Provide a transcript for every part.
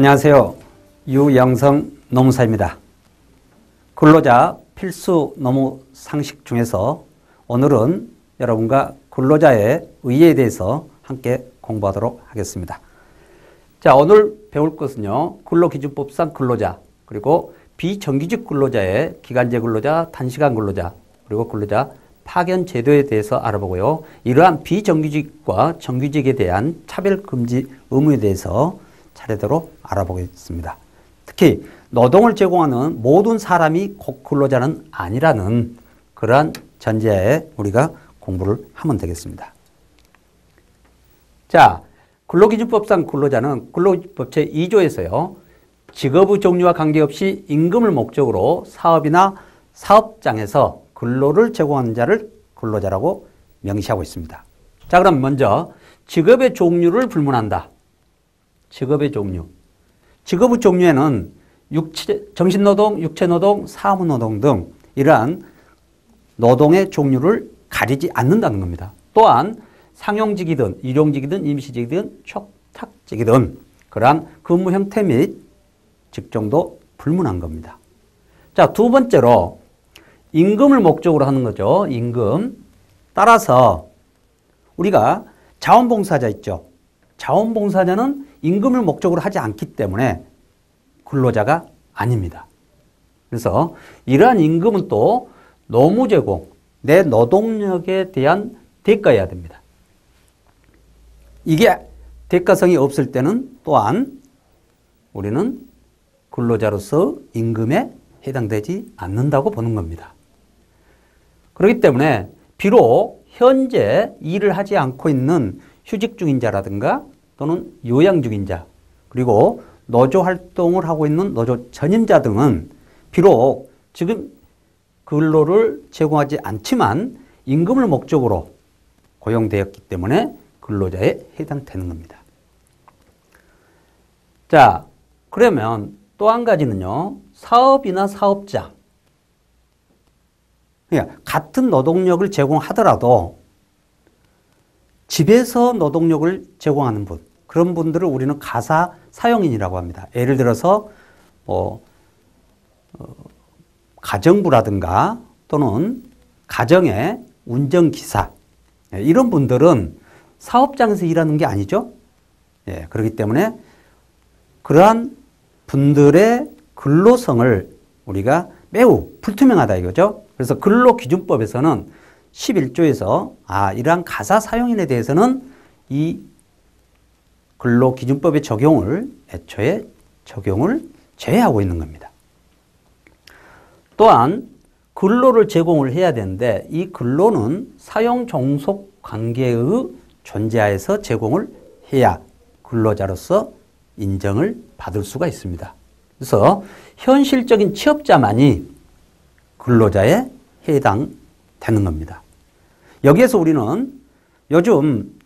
안녕하세요. 유영성 노무사입니다. 근로자 필수 노무 상식 중에서 오늘은 여러분과 근로자의 의의에 대해서 함께 공부하도록 하겠습니다. 자, 오늘 배울 것은요. 근로기준법상 근로자, 그리고 비정규직 근로자의 기간제 근로자, 단시간 근로자, 그리고 근로자 파견 제도에 대해서 알아보고요. 이러한 비정규직과 정규직에 대한 차별 금지 의무에 대해서 차례대로 알아보겠습니다. 특히 노동을 제공하는 모든 사람이 근로자는 아니라는 그러한 전제하에 우리가 공부를 하면 되겠습니다. 자, 근로기준법상 근로자는 근로기준법 제2조에서요. 직업의 종류와 관계없이 임금을 목적으로 사업이나 사업장에서 근로를 제공하는 자를 근로자라고 명시하고 있습니다. 자, 그럼 먼저 직업의 종류를 불문한다. 직업의 종류. 직업의 종류에는 육체, 정신노동, 육체노동, 사무노동 등 이러한 노동의 종류를 가리지 않는다는 겁니다. 또한 상용직이든 일용직이든 임시직이든 촉탁직이든 그러한 근무 형태 및 직종도 불문한 겁니다. 자, 두 번째로 임금을 목적으로 하는 거죠. 임금. 따라서 우리가 자원봉사자 있죠. 자원봉사자는 임금을 목적으로 하지 않기 때문에 근로자가 아닙니다. 그래서 이러한 임금은 또 노무 제공, 내 노동력에 대한 대가여야 됩니다. 이게 대가성이 없을 때는 또한 우리는 근로자로서 임금에 해당되지 않는다고 보는 겁니다. 그렇기 때문에 비록 현재 일을 하지 않고 있는 휴직 중인 자라든가 또는 요양 중인 자 그리고 노조 활동을 하고 있는 노조 전임자 등은 비록 지금 근로를 제공하지 않지만 임금을 목적으로 고용되었기 때문에 근로자에 해당되는 겁니다. 자, 그러면 또 한 가지는요, 사업이나 사업자. 그러니까 같은 노동력을 제공하더라도 집에서 노동력을 제공하는 분, 그런 분들을 우리는 가사 사용인이라고 합니다. 예를 들어서 뭐 어, 가정부라든가 또는 가정의 운전기사 예, 이런 분들은 사업장에서 일하는 게 아니죠. 예, 그렇기 때문에 그러한 분들의 근로성을 우리가 매우 불투명하다 이거죠. 그래서 근로기준법에서는 11조에서 아, 이러한 가사 사용인에 대해서는 이 근로기준법의 적용을 애초에 적용을 제외하고 있는 겁니다. 또한 근로를 제공을 해야 되는데 이 근로는 사용 종속 관계의 존재하에서 제공을 해야 근로자로서 인정을 받을 수가 있습니다. 그래서 현실적인 취업자만이 근로자에 해당되는 겁니다. 여기에서 우리는 요즘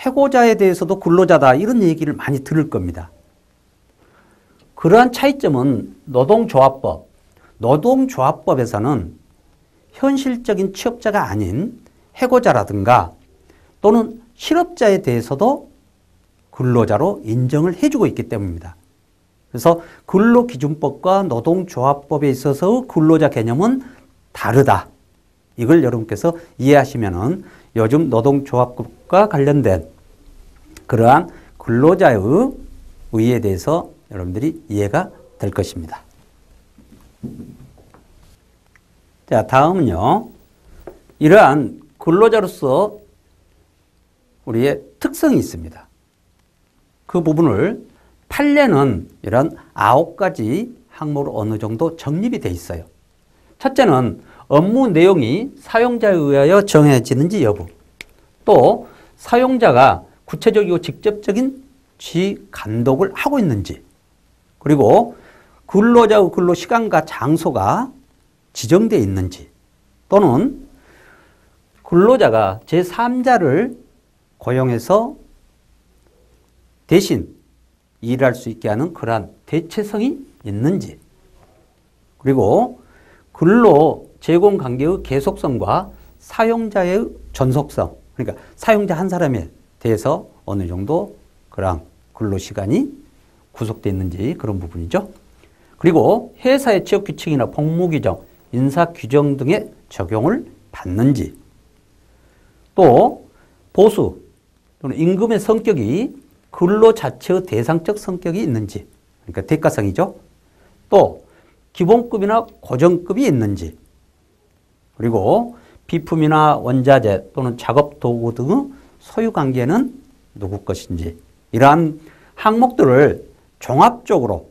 해고자에 대해서도 근로자다 이런 얘기를 많이 들을 겁니다. 그러한 차이점은 노동조합법, 노동조합법에서는 현실적인 취업자가 아닌 해고자라든가 또는 실업자에 대해서도 근로자로 인정을 해주고 있기 때문입니다. 그래서 근로기준법과 노동조합법에 있어서 근로자 개념은 다르다. 이걸 여러분께서 이해하시면은 요즘 노동조합법과 관련된 그러한 근로자의 의의에 대해서 여러분들이 이해가 될 것입니다. 자, 다음은요. 이러한 근로자로서 우리의 특성이 있습니다. 그 부분을 판례는 이런 아홉 가지 항목으로 어느 정도 정립이 돼 있어요. 첫째는 업무 내용이 사용자에 의하여 정해지는지 여부. 또 사용자가 구체적이고 직접적인 지 감독을 하고 있는지. 그리고 근로자의 근로 시간과 장소가 지정되어 있는지. 또는 근로자가 제3자를 고용해서 대신 일할 수 있게 하는 그러한 대체성이 있는지 그리고 근로 제공 관계의 계속성과 사용자의 전속성 그러니까 사용자 한 사람에 대해서 어느 정도 그런 근로 시간이 구속되어 있는지 그런 부분이죠. 그리고 회사의 취업 규칙이나 복무 규정, 인사 규정 등의 적용을 받는지 또 보수 또는 임금의 성격이 근로 자체의 대상적 성격이 있는지 그러니까 대가성이죠. 또 기본급이나 고정급이 있는지 그리고 비품이나 원자재 또는 작업 도구 등의 소유 관계는 누구 것인지 이러한 항목들을 종합적으로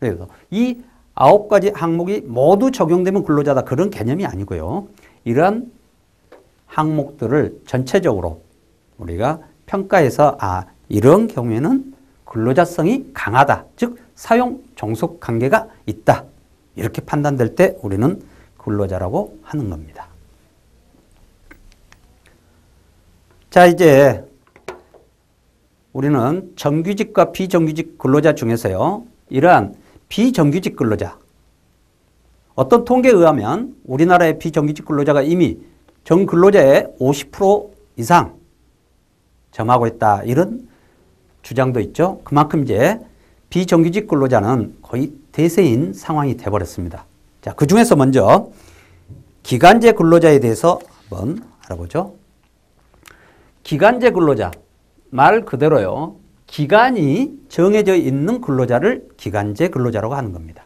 그래서 이 아홉 가지 항목이 모두 적용되면 근로자다 그런 개념이 아니고요. 이러한 항목들을 전체적으로 우리가 평가해서 아 이런 경우에는 근로자성이 강하다. 즉 사용 종속 관계가 있다. 이렇게 판단될 때 우리는 근로자라고 하는 겁니다. 자, 이제 우리는 정규직과 비정규직 근로자 중에서요. 이러한 비정규직 근로자 어떤 통계에 의하면 우리나라의 비정규직 근로자가 이미 정근로자의 50% 이상 점하고 있다. 이런 주장도 있죠. 그만큼 이제 비정규직 근로자는 거의 대세인 상황이 돼버렸습니다. 자, 그 중에서 먼저 기간제 근로자에 대해서 한번 알아보죠. 기간제 근로자 말 그대로요. 기간이 정해져 있는 근로자를 기간제 근로자라고 하는 겁니다.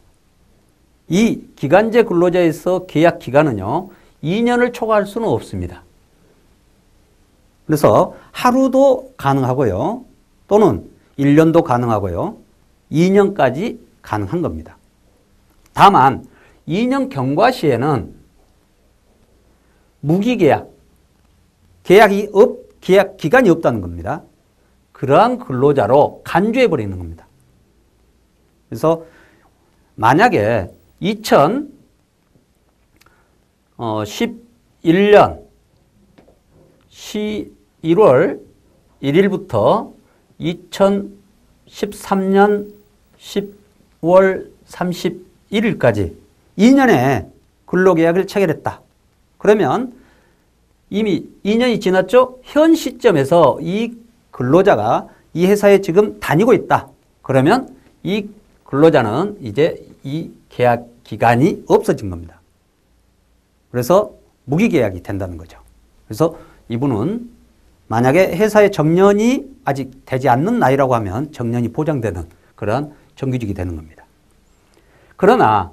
이 기간제 근로자에서 계약 기간은요. 2년을 초과할 수는 없습니다. 그래서 하루도 가능하고요. 또는 1년도 가능하고요. 2년까지 가능한 겁니다. 다만 2년 경과 시에는 무기계약, 계약이 없, 계약 기간이 없다는 겁니다. 그러한 근로자로 간주해 버리는 겁니다. 그래서 만약에 2011년 11월 1일부터 2013년 10월 31일까지 2년의 근로계약을 체결했다. 그러면 이미 2년이 지났죠? 현 시점에서 이 근로자가 이 회사에 지금 다니고 있다. 그러면 이 근로자는 이제 이 계약 기간이 없어진 겁니다. 그래서 무기계약이 된다는 거죠. 그래서 이분은 만약에 회사의 정년이 아직 되지 않는 나이라고 하면 정년이 보장되는 그런 정규직이 되는 겁니다. 그러나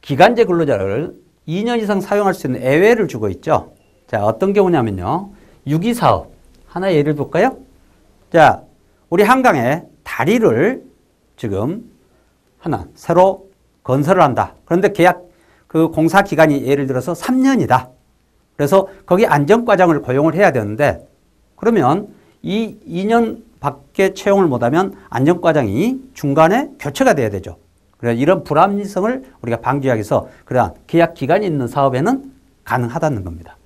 기간제 근로자를 2년 이상 사용할 수 있는 예외를 주고 있죠. 자, 어떤 경우냐면요. 유기사업. 하나 예를 볼까요? 자, 우리 한강에 다리를 지금 하나 새로 건설을 한다. 그런데 계약 그 공사 기간이 예를 들어서 3년이다. 그래서 거기 안전과장을 고용을 해야 되는데 그러면 이 2년 밖에 채용을 못하면 안전과장이 중간에 교체가 돼야 되죠. 그래 이런 불합리성을 우리가 방지하기 위해서 그러한 계약 기간이 있는 사업에는 가능하다는 겁니다.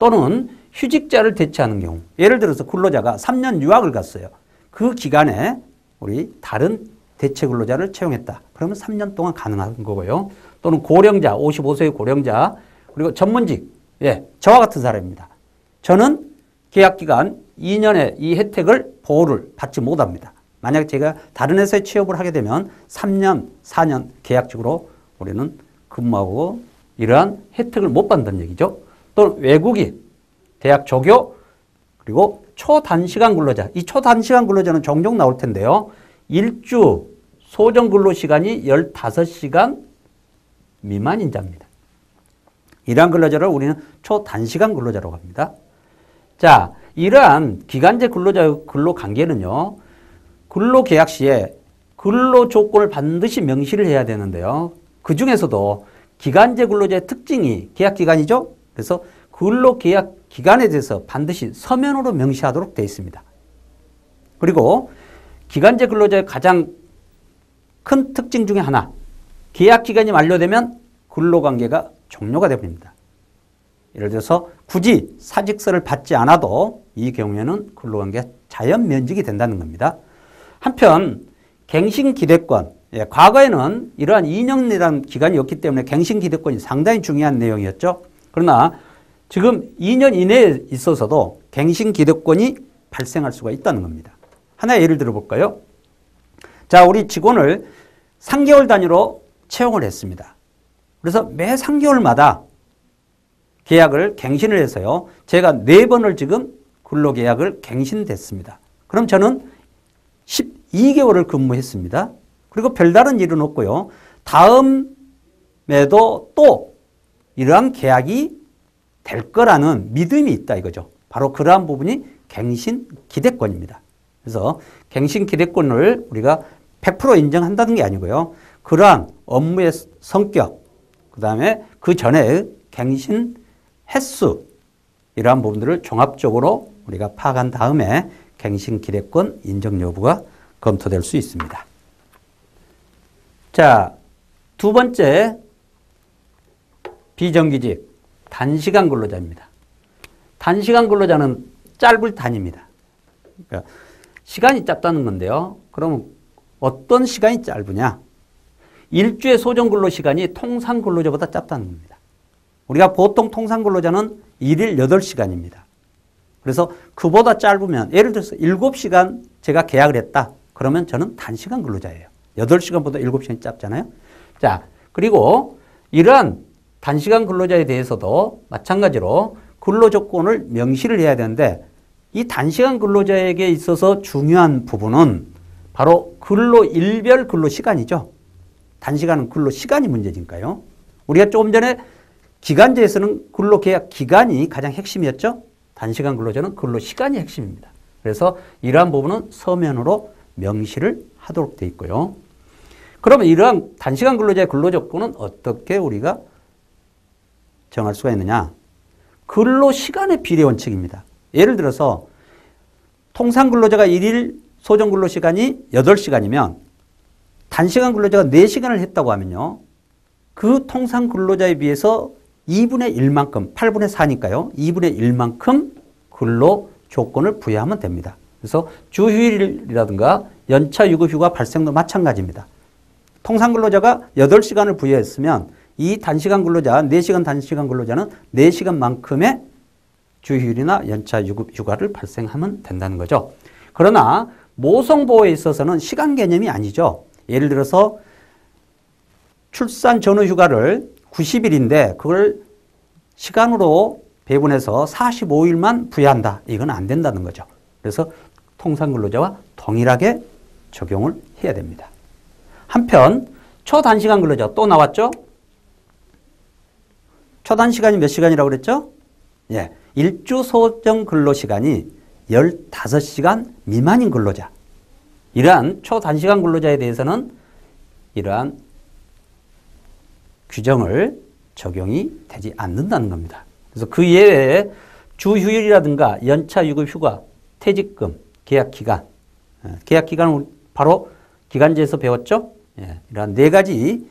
또는 휴직자를 대체하는 경우 예를 들어서 근로자가 3년 유학을 갔어요. 그 기간에 우리 다른 대체 근로자를 채용했다. 그러면 3년 동안 가능한 거고요. 또는 고령자, 55세의 고령자, 그리고 전문직, 예, 저와 같은 사람입니다. 저는 계약 기간 2년의 이 혜택을 보호를 받지 못합니다. 만약 제가 다른 회사에 취업을 하게 되면 3년, 4년 계약직으로 우리는 근무하고 이러한 혜택을 못 받는다는 얘기죠. 또 외국인, 대학 조교, 그리고 초단시간 근로자. 이 초단시간 근로자는 종종 나올 텐데요. 일주 소정 근로 시간이 15시간 미만인 자입니다. 이러한 근로자를 우리는 초단시간 근로자라고 합니다. 자, 이러한 기간제 근로자 근로 관계는요. 근로 계약 시에 근로 조건을 반드시 명시를 해야 되는데요. 그 중에서도 기간제 근로자의 특징이 계약 기간이죠. 그래서 근로 계약 기간에 대해서 반드시 서면으로 명시하도록 되어 있습니다. 그리고 기간제 근로자의 가장 큰 특징 중에 하나, 계약 기간이 만료되면 근로관계가 종료가 되버립니다. 예를 들어서 굳이 사직서를 받지 않아도 이 경우에는 근로관계가 자연 면직이 된다는 겁니다. 한편 갱신기대권, 예, 과거에는 이러한 2년이라는 기간이 없기 때문에 갱신기대권이 상당히 중요한 내용이었죠. 그러나 지금 2년 이내에 있어서도 갱신기대권이 발생할 수가 있다는 겁니다. 하나 예를 들어 볼까요? 자, 우리 직원을 3개월 단위로 채용을 했습니다. 그래서 매 3개월마다 계약을 갱신을 해서요. 제가 4번을 지금 근로계약을 갱신됐습니다. 그럼 저는 12개월을 근무했습니다. 그리고 별다른 일은 없고요. 다음에도 또 이러한 계약이 될 거라는 믿음이 있다 이거죠. 바로 그러한 부분이 갱신 기대권입니다. 그래서 갱신 기대권을 우리가 100% 인정한다는 게 아니고요. 그러한 업무의 성격, 그 다음에 그 전에 갱신 횟수, 이러한 부분들을 종합적으로 우리가 파악한 다음에 갱신 기대권 인정 여부가 검토될 수 있습니다. 자, 두 번째 비정규직 단시간 근로자입니다. 단시간 근로자는 짧을 단위입니다. 그러니까 시간이 짧다는 건데요. 그러면 어떤 시간이 짧으냐? 일주의 소정 근로 시간이 통상 근로자보다 짧다는 겁니다. 우리가 보통 통상 근로자는 일일 8시간입니다. 그래서 그보다 짧으면 예를 들어서 7시간 제가 계약을 했다. 그러면 저는 단시간 근로자예요. 8시간보다 7시간이 짧잖아요. 자, 그리고 이러한 단시간 근로자에 대해서도 마찬가지로 근로 조건을 명시를 해야 되는데 이 단시간 근로자에게 있어서 중요한 부분은 바로 근로 일별 근로 시간이죠. 단시간은 근로 시간이 문제니까요. 우리가 조금 전에 기간제에서는 근로 계약 기간이 가장 핵심이었죠. 단시간 근로자는 근로 시간이 핵심입니다. 그래서 이러한 부분은 서면으로 명시를 하도록 되어 있고요. 그러면 이러한 단시간 근로자의 근로 조건은 어떻게 우리가 정할 수가 있느냐? 근로 시간의 비례 원칙입니다. 예를 들어서 통상 근로자가 1일 소정 근로 시간이 8시간이면 단시간 근로자가 4시간을 했다고 하면요. 그 통상 근로자에 비해서 2분의 1만큼, 8분의 4니까요. 2분의 1만큼 근로 조건을 부여하면 됩니다. 그래서 주휴일이라든가 연차 유급 휴가 발생도 마찬가지입니다. 통상 근로자가 8시간을 부여했으면 이 단시간 근로자, 4시간 단시간 근로자는 4시간만큼의 주휴일이나 연차 휴가를 발생하면 된다는 거죠. 그러나 모성보호에 있어서는 시간 개념이 아니죠. 예를 들어서 출산 전후 휴가를 90일인데 그걸 시간으로 배분해서 45일만 부여한다. 이건 안 된다는 거죠. 그래서 통상 근로자와 동일하게 적용을 해야 됩니다. 한편 초단시간 근로자 또 나왔죠? 초단시간이 몇 시간이라고 그랬죠? 예. 일주 소정 근로 시간이 15시간 미만인 근로자. 이러한 초단시간 근로자에 대해서는 이러한 규정을 적용이 되지 않는다는 겁니다. 그래서 그 예외에 주휴일이라든가 연차 유급 휴가, 퇴직금, 계약 기간, 예, 계약 기간은 바로 기간제에서 배웠죠? 예, 이러한 네 가지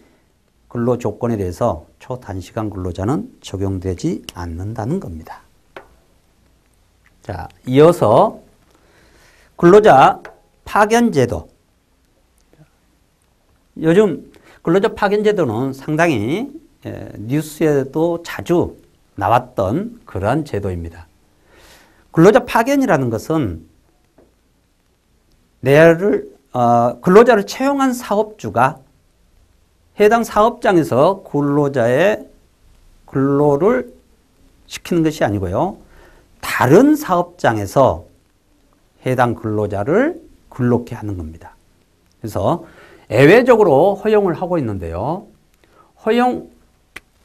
근로 조건에 대해서 초단시간 근로자는 적용되지 않는다는 겁니다. 자, 이어서 근로자 파견제도. 요즘 근로자 파견제도는 상당히 예, 뉴스에도 자주 나왔던 그러한 제도입니다. 근로자 파견이라는 것은 내를 어, 근로자를 채용한 사업주가 해당 사업장에서 근로자의 근로를 시키는 것이 아니고요. 다른 사업장에서 해당 근로자를 근로케 하는 겁니다. 그래서 예외적으로 허용을 하고 있는데요. 허용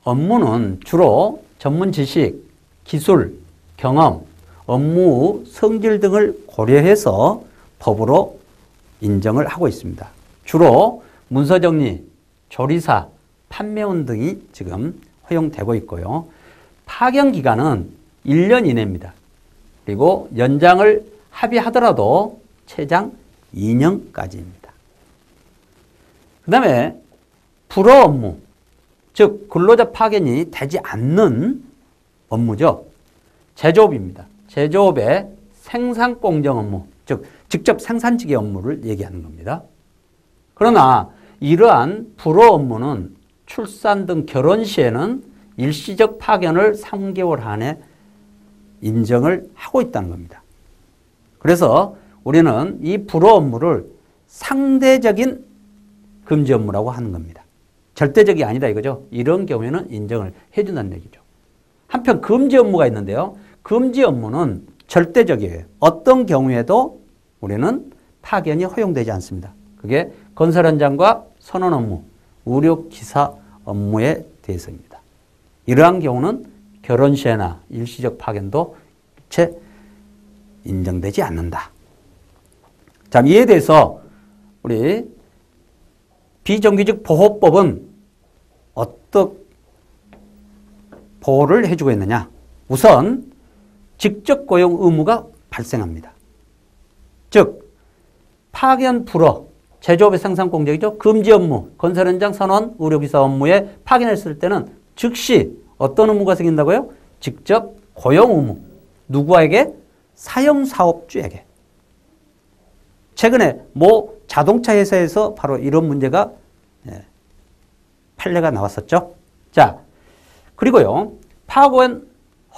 업무는 주로 전문 지식, 기술, 경험, 업무 성질 등을 고려해서 법으로 인정을 하고 있습니다. 주로 문서 정리, 조리사, 판매원 등이 지금 허용되고 있고요. 파견 기간은 1년 이내입니다. 그리고 연장을 합의하더라도 최장 2년까지입니다. 그 다음에 불어 업무, 즉 근로자 파견이 되지 않는 업무죠. 제조업입니다. 제조업의 생산 공정 업무, 즉 직접 생산직의 업무를 얘기하는 겁니다. 그러나 이러한 불어 업무는 출산 등 결혼 시에는 일시적 파견을 3개월 안에 인정을 하고 있다는 겁니다. 그래서 우리는 이 불어 업무를 상대적인 금지 업무라고 하는 겁니다. 절대적이 아니다 이거죠. 이런 경우에는 인정을 해준다는 얘기죠. 한편 금지 업무가 있는데요. 금지 업무는 절대적이에요. 어떤 경우에도 우리는 파견이 허용되지 않습니다. 그게 건설 현장과 선원 업무, 우력 기사 업무에 대해서입니다. 이러한 경우는 결혼 시에나 일시적 파견도 채 인정되지 않는다. 자, 이에 대해서 우리 비정규직 보호법은 어떤 보호를 해주고 있느냐? 우선 직접 고용 의무가 발생합니다. 즉 파견 불허, 제조업의 생산 공정이죠. 금지 업무, 건설 현장 선원, 의료기사 업무에 파견했을 때는 즉시 어떤 의무가 생긴다고요? 직접 고용 의무. 누구에게? 사형사업주에게. 최근에 모 자동차 회사에서 바로 이런 문제가 예, 판례가 나왔었죠. 자, 그리고요. 파견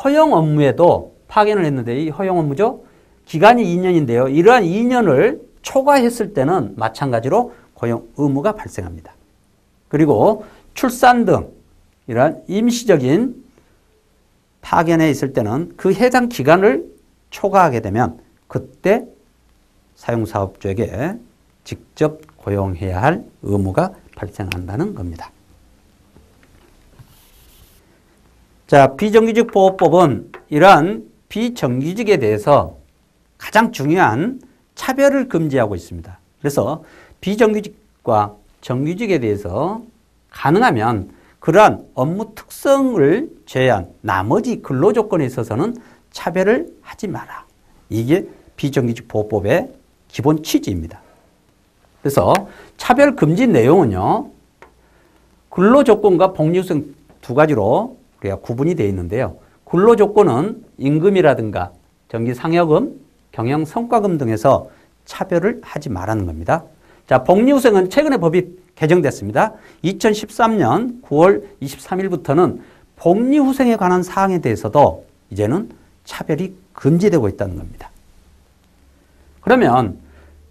허용 업무에도 파견을 했는데 이 허용 업무죠. 기간이 2년인데요. 이러한 2년을 초과했을 때는 마찬가지로 고용 의무가 발생합니다. 그리고 출산 등 이러한 임시적인 파견에 있을 때는 그 해당 기간을 초과하게 되면 그때 사용사업주에게 직접 고용해야 할 의무가 발생한다는 겁니다. 자, 비정규직 보호법은 이러한 비정규직에 대해서 가장 중요한 차별을 금지하고 있습니다. 그래서 비정규직과 정규직에 대해서 가능하면 그러한 업무 특성을 제한 나머지 근로 조건에 있어서는 차별을 하지 마라. 이게 비정규직 보호법의 기본 취지입니다. 그래서 차별 금지 내용은요. 근로 조건과 복리 유생 두 가지로 우리가 구분이 되어 있는데요. 근로 조건은 임금이라든가 정기 상여금, 경영 성과금 등에서 차별을 하지 말라는 겁니다. 자, 복리 후생은 최근에 법이 개정됐습니다. 2013년 9월 23일부터는 복리 후생에 관한 사항에 대해서도 이제는 차별이 금지되고 있다는 겁니다. 그러면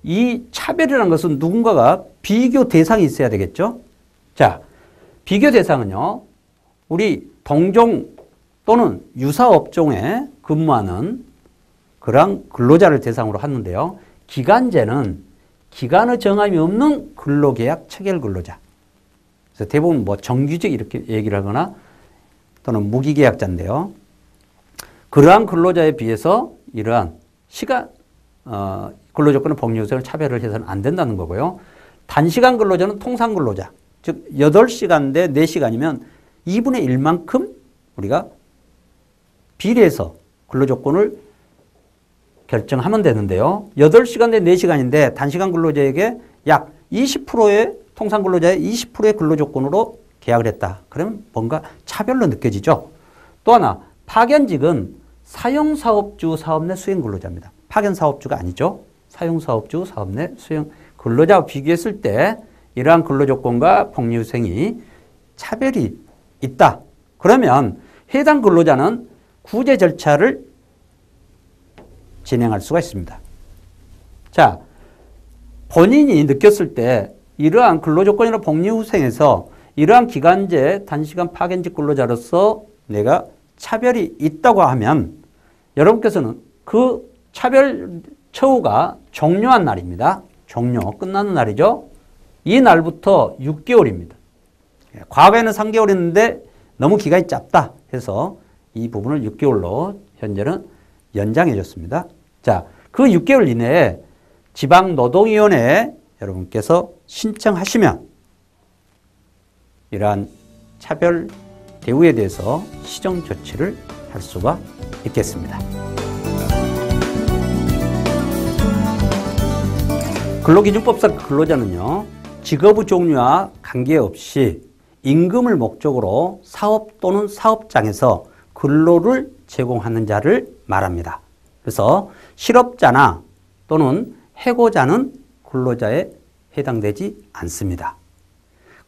이 차별이라는 것은 누군가가 비교 대상이 있어야 되겠죠? 자, 비교 대상은요, 우리 동종 또는 유사 업종에 근무하는 그러한 근로자를 대상으로 하는데요. 기간제는 기간의 정함이 없는 근로계약 체결 근로자. 그래서 대부분 뭐 정규직 이렇게 얘기를 하거나 또는 무기계약자인데요. 그러한 근로자에 비해서 이러한 시간, 어, 근로조건의 복리후생을 차별을 해서는 안 된다는 거고요. 단시간 근로자는 통상 근로자. 즉, 8시간 대 4시간이면 2분의 1만큼 우리가 비례해서 근로조건을 결정하면 되는데요. 8시간 대 4시간인데 단시간 근로자에게 약 20%의 통상 근로자의 20%의 근로 조건으로 계약을 했다. 그러면 뭔가 차별로 느껴지죠. 또 하나 파견직은 사용사업주 사업 내 수행 근로자입니다. 파견사업주가 아니죠. 사용사업주 사업 내 수행 근로자와 비교했을 때 이러한 근로 조건과 복리후생이 차별이 있다. 그러면 해당 근로자는 구제 절차를 진행할 수가 있습니다. 자, 본인이 느꼈을 때 이러한 근로조건이나 복리후생에서 이러한 기간제 단시간 파견직 근로자로서 내가 차별이 있다고 하면 여러분께서는 그 차별 처우가 종료한 날입니다. 종료, 끝나는 날이죠. 이 날부터 6개월입니다. 과거에는 3개월이었는데 너무 기간이 짧다 해서 이 부분을 6개월로 현재는 연장해 줬습니다. 자, 그 6개월 이내에 지방노동위원회에 여러분께서 신청하시면 이러한 차별 대우에 대해서 시정 조치를 할 수가 있겠습니다. 근로기준법상 근로자는요, 직업의 종류와 관계없이 임금을 목적으로 사업 또는 사업장에서 근로를 제공하는 자를 말합니다. 그래서 실업자나 또는 해고자는 근로자에 해당되지 않습니다.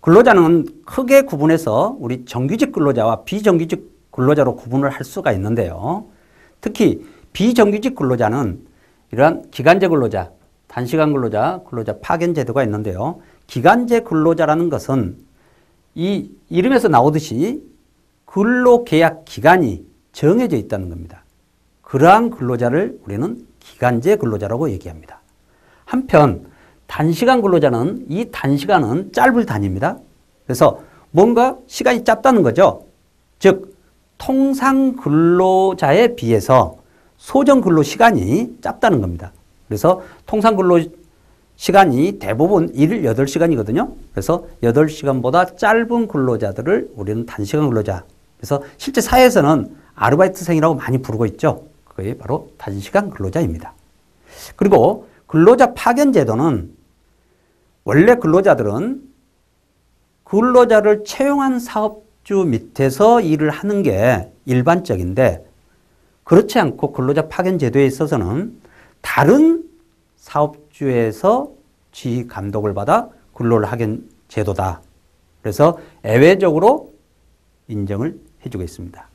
근로자는 크게 구분해서 우리 정규직 근로자와 비정규직 근로자로 구분을 할 수가 있는데요. 특히 비정규직 근로자는 이러한 기간제 근로자, 단시간 근로자, 근로자 파견 제도가 있는데요. 기간제 근로자라는 것은 이 이름에서 나오듯이 근로 계약 기간이 정해져 있다는 겁니다. 그러한 근로자를 우리는 기간제 근로자라고 얘기합니다. 한편 단시간 근로자는 이 단시간은 짧을 단위입니다. 그래서 뭔가 시간이 짧다는 거죠. 즉 통상 근로자에 비해서 소정 근로 시간이 짧다는 겁니다. 그래서 통상 근로 시간이 대부분 일 8시간이거든요. 그래서 8시간보다 짧은 근로자들을 우리는 단시간 근로자. 그래서 실제 사회에서는 아르바이트생이라고 많이 부르고 있죠. 그게 바로 단시간 근로자입니다. 그리고 근로자 파견 제도는 원래 근로자들은 근로자를 채용한 사업주 밑에서 일을 하는 게 일반적인데 그렇지 않고 근로자 파견 제도에 있어서는 다른 사업주에서 지휘 감독을 받아 근로를 하긴 제도다. 그래서 예외적으로 인정을 해주고 있습니다.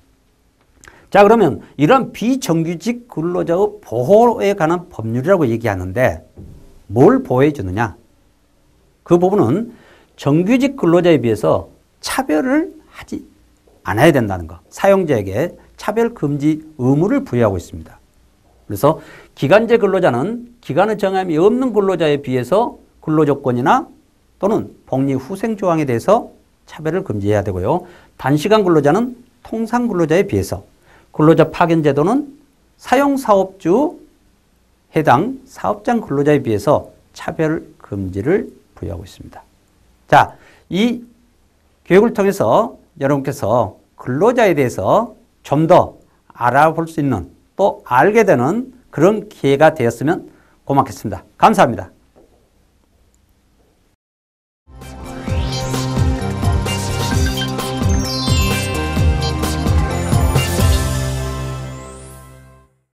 자, 그러면 이런 비정규직 근로자의 보호에 관한 법률이라고 얘기하는데 뭘 보호해 주느냐? 그 부분은 정규직 근로자에 비해서 차별을 하지 않아야 된다는 것. 사용자에게 차별 금지 의무를 부여하고 있습니다. 그래서 기간제 근로자는 기간의 정함이 없는 근로자에 비해서 근로조건이나 또는 복리 후생 조항에 대해서 차별을 금지해야 되고요. 단시간 근로자는 통상 근로자에 비해서 근로자 파견 제도는 사용 사업주 해당 사업장 근로자에 비해서 차별 금지를 부여하고 있습니다. 자, 이 교육을 통해서 여러분께서 근로자에 대해서 좀 더 알아볼 수 있는 또 알게 되는 그런 기회가 되었으면 고맙겠습니다. 감사합니다.